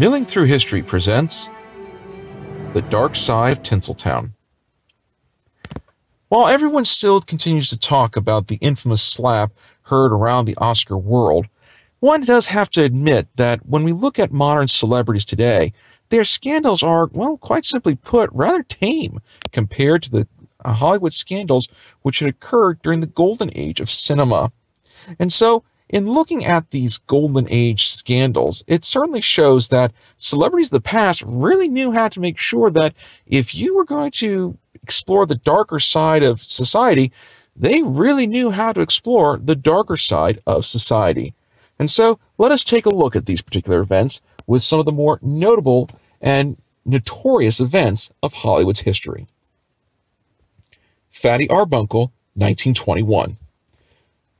Milling Through History presents The Dark Side of Tinseltown. While everyone still continues to talk about the infamous slap heard around the Oscar world, one does have to admit that when we look at modern celebrities today, their scandals are, well, quite simply put, rather tame compared to the uh, Hollywood scandals which had occurred during the golden age of cinema. And so, in looking at these golden age scandals, it certainly shows that celebrities of the past really knew how to make sure that if you were going to explore the darker side of society, they really knew how to explore the darker side of society. And so let us take a look at these particular events with some of the more notable and notorious events of Hollywood's history. Fatty Arbuckle, 1921.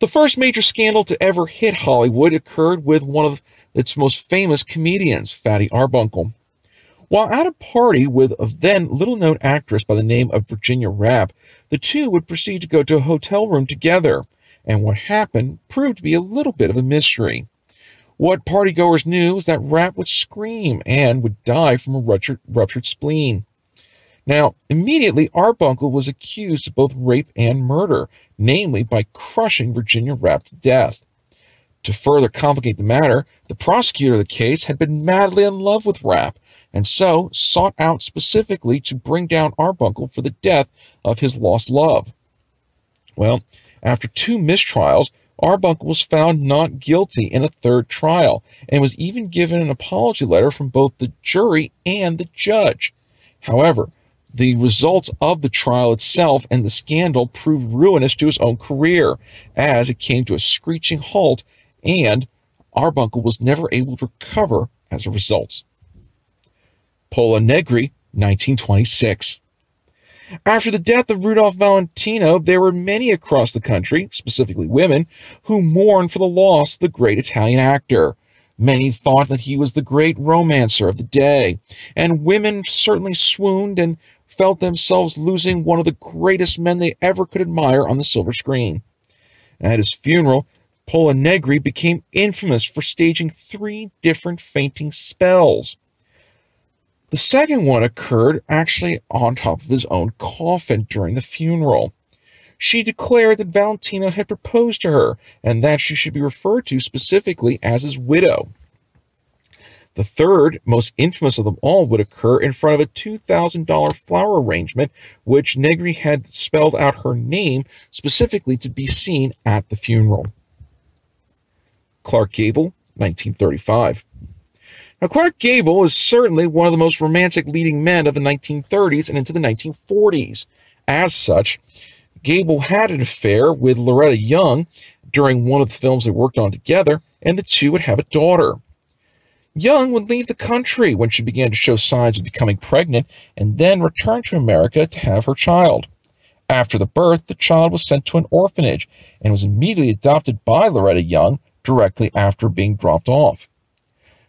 The first major scandal to ever hit Hollywood occurred with one of its most famous comedians, Fatty Arbuckle. While at a party with a then little known actress by the name of Virginia Rappe, the two would proceed to go to a hotel room together, and what happened proved to be a little bit of a mystery. What partygoers knew was that Rappe would scream and would die from a ruptured, ruptured spleen. Now, immediately, Arbuckle was accused of both rape and murder, namely by crushing Virginia Rappe to death. To further complicate the matter, the prosecutor of the case had been madly in love with Rappe, and so sought out specifically to bring down Arbuckle for the death of his lost love. Well, after two mistrials, Arbuckle was found not guilty in a third trial and was even given an apology letter from both the jury and the judge. However, the results of the trial itself and the scandal proved ruinous to his own career, as it came to a screeching halt, and Arbuckle was never able to recover as a result. Pola Negri, 1926. After the death of Rudolph Valentino, there were many across the country, specifically women, who mourned for the loss of the great Italian actor. Many thought that he was the great romancer of the day, and women certainly swooned and felt themselves losing one of the greatest men they ever could admire on the silver screen. At his funeral, Pola Negri became infamous for staging three different fainting spells. The second one occurred actually on top of his own coffin during the funeral. She declared that Valentino had proposed to her and that she should be referred to specifically as his widow. The third, most infamous of them all, would occur in front of a $2,000 flower arrangement, which Negri had spelled out her name specifically to be seen at the funeral. Clark Gable, 1935. Now, Clark Gable is certainly one of the most romantic leading men of the 1930s and into the 1940s. As such, Gable had an affair with Loretta Young during one of the films they worked on together, and the two would have a daughter. Young would leave the country when she began to show signs of becoming pregnant and then return to America to have her child. After the birth, the child was sent to an orphanage and was immediately adopted by Loretta Young directly after being dropped off.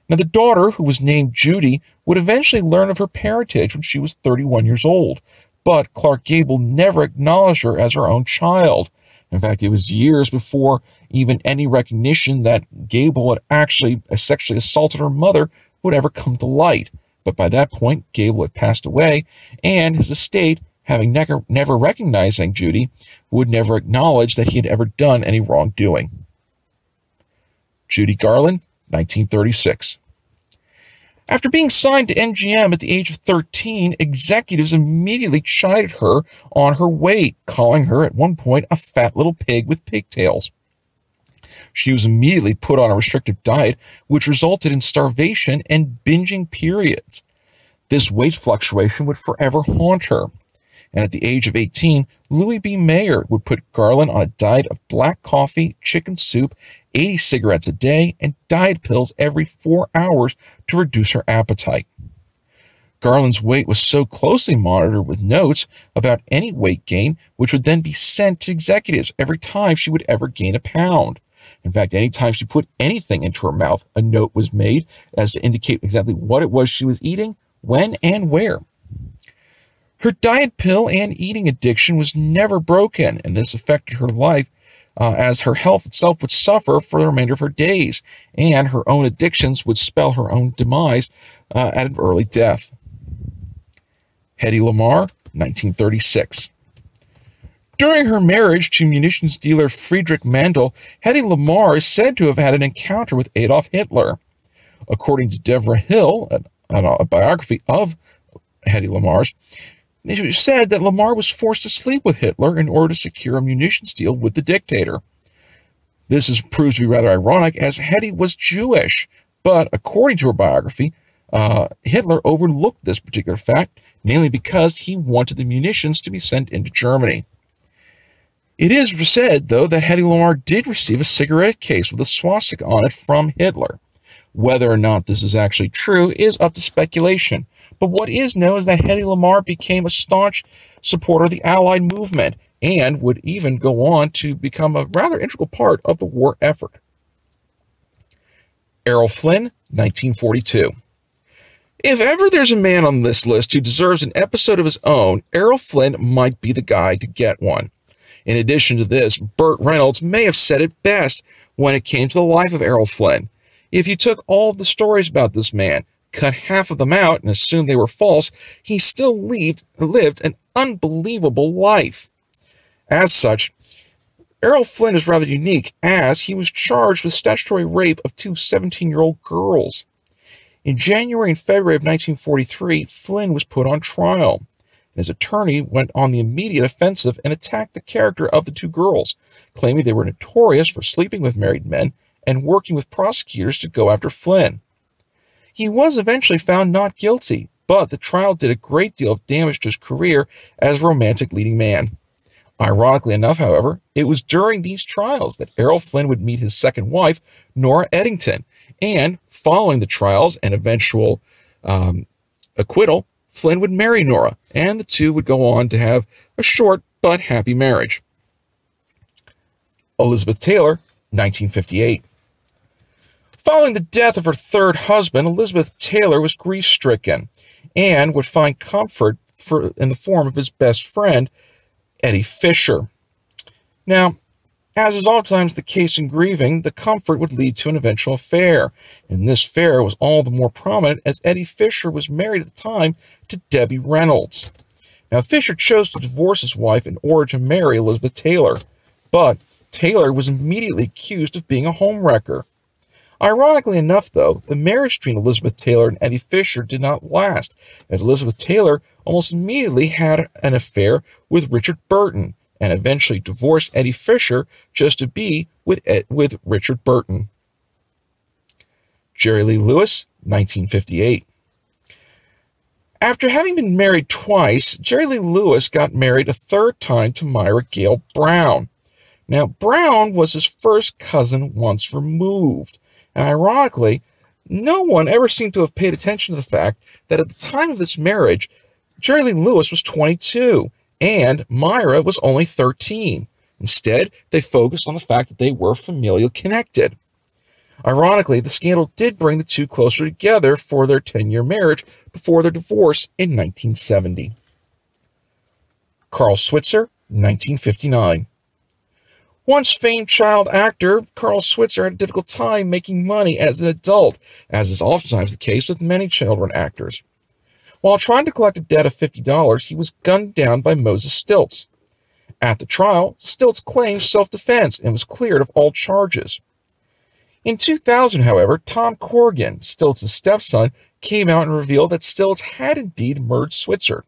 Now, the daughter, who was named Judy, would eventually learn of her parentage when she was 31 years old, but Clark Gable never acknowledged her as her own child. In fact, it was years before even any recognition that Gable had actually uh, sexually assaulted her mother would ever come to light. But by that point, Gable had passed away, and his estate, having never, never recognizing Judy, would never acknowledge that he had ever done any wrongdoing. Judy Garland, 1936. After being signed to MGM at the age of 13, executives immediately chided her on her weight, calling her at one point a fat little pig with pigtails. She was immediately put on a restrictive diet, which resulted in starvation and binging periods. This weight fluctuation would forever haunt her. And at the age of 18, Louis B. Mayer would put Garland on a diet of black coffee, chicken soup, 80 cigarettes a day, and diet pills every four hours to reduce her appetite. Garland's weight was so closely monitored with notes about any weight gain, which would then be sent to executives every time she would ever gain a pound. In fact, anytime she put anything into her mouth, a note was made as to indicate exactly what it was she was eating, when, and where. Her diet pill and eating addiction was never broken, and this affected her life uh, as her health itself would suffer for the remainder of her days, and her own addictions would spell her own demise uh, at an early death. Hedy Lamarr, 1936. During her marriage to munitions dealer Friedrich Mandl, Hedy Lamarr is said to have had an encounter with Adolf Hitler. According to Deborah Hill, a, a biography of Hedy Lamarr's, it said that Lamarr was forced to sleep with Hitler in order to secure a munitions deal with the dictator. This is, proves to be rather ironic, as Hedy was Jewish, but according to her biography, uh, Hitler overlooked this particular fact, namely because he wanted the munitions to be sent into Germany. It is said, though, that Hedy Lamarr did receive a cigarette case with a swastika on it from Hitler. Whether or not this is actually true is up to speculation, but what is known is that Hedy Lamarr became a staunch supporter of the Allied movement and would even go on to become a rather integral part of the war effort. Errol Flynn, 1942. If ever there's a man on this list who deserves an episode of his own, Errol Flynn might be the guy to get one. In addition to this, Burt Reynolds may have said it best when it came to the life of Errol Flynn. If you took all of the stories about this man, cut half of them out, and assumed they were false, he still lived, lived an unbelievable life. As such, Errol Flynn is rather unique as he was charged with statutory rape of two 17 year old girls. In January and February of 1943, Flynn was put on trial. His attorney went on the immediate offensive and attacked the character of the two girls, claiming they were notorious for sleeping with married men and working with prosecutors to go after Flynn. He was eventually found not guilty, but the trial did a great deal of damage to his career as a romantic leading man. Ironically enough, however, it was during these trials that Errol Flynn would meet his second wife, Nora Eddington, and following the trials and eventual um, acquittal, Flynn would marry Nora, and the two would go on to have a short but happy marriage. Elizabeth Taylor, 1958. Following the death of her third husband, Elizabeth Taylor was grief stricken and would find comfort for, in the form of his best friend, Eddie Fisher. Now, as is oftentimes the case in grieving, the comfort would lead to an eventual affair, and this affair was all the more prominent as Eddie Fisher was married at the time to Debbie Reynolds. Now, Fisher chose to divorce his wife in order to marry Elizabeth Taylor, but Taylor was immediately accused of being a homewrecker. Ironically enough, though, the marriage between Elizabeth Taylor and Eddie Fisher did not last, as Elizabeth Taylor almost immediately had an affair with Richard Burton and eventually divorced Eddie Fisher just to be with, Ed, with Richard Burton. Jerry Lee Lewis, 1958. After having been married twice, Jerry Lee Lewis got married a third time to Myra Gale Brown. Now, Brown was his first cousin once removed, and ironically, no one ever seemed to have paid attention to the fact that at the time of this marriage, Jerry Lee Lewis was 22 and Myra was only 13. Instead, they focused on the fact that they were familial connected. Ironically, the scandal did bring the two closer together for their 10 year marriage before their divorce in 1970. Carl Switzer, 1959. Once famed child actor, Carl Switzer had a difficult time making money as an adult, as is oftentimes the case with many children actors. While trying to collect a debt of $50, he was gunned down by Moses Stiltz. At the trial, Stiltz claimed self-defense and was cleared of all charges. In 2000, however, Tom Corrigan, Stiltz's stepson, came out and revealed that Stiltz had indeed murdered Switzer.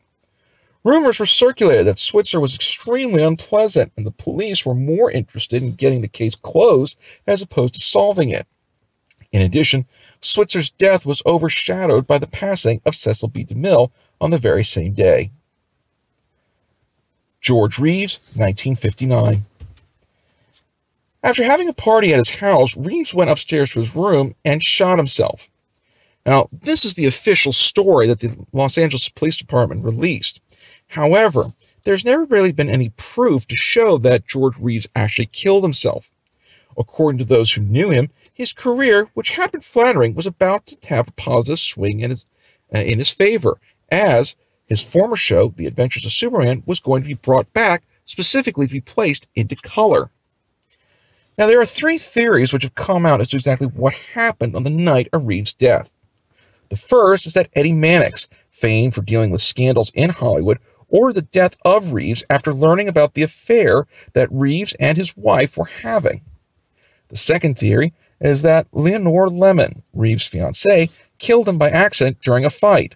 Rumors were circulated that Switzer was extremely unpleasant, and the police were more interested in getting the case closed as opposed to solving it. In addition, Switzer's death was overshadowed by the passing of Cecil B. DeMille on the very same day. George Reeves, 1959. After having a party at his house, Reeves went upstairs to his room and shot himself. Now, this is the official story that the Los Angeles Police Department released. However, there's never really been any proof to show that George Reeves actually killed himself. According to those who knew him, his career, which had been flattering, was about to have a positive swing in his, uh, in his favor, as his former show, The Adventures of Superman, was going to be brought back specifically to be placed into color. Now, there are three theories which have come out as to exactly what happened on the night of Reeves' death. The first is that Eddie Mannix, famed for dealing with scandals in Hollywood, ordered the death of Reeves after learning about the affair that Reeves and his wife were having. The second theory is that Leonore Lemmon, Reeves' fiancee, killed him by accident during a fight.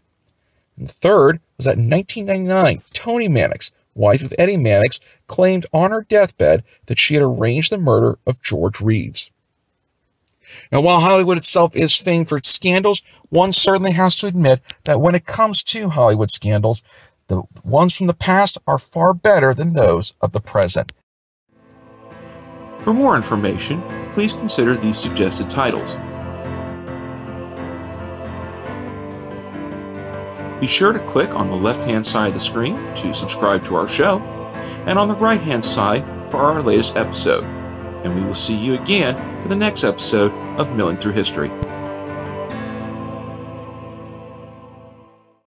And the third was that in 1999, Toni Mannix, wife of Eddie Mannix, claimed on her deathbed that she had arranged the murder of George Reeves. Now, while Hollywood itself is famed for its scandals, one certainly has to admit that when it comes to Hollywood scandals, the ones from the past are far better than those of the present. For more information, please consider these suggested titles. Be sure to click on the left-hand side of the screen to subscribe to our show, and on the right-hand side for our latest episode. And we will see you again for the next episode of Milling Through History.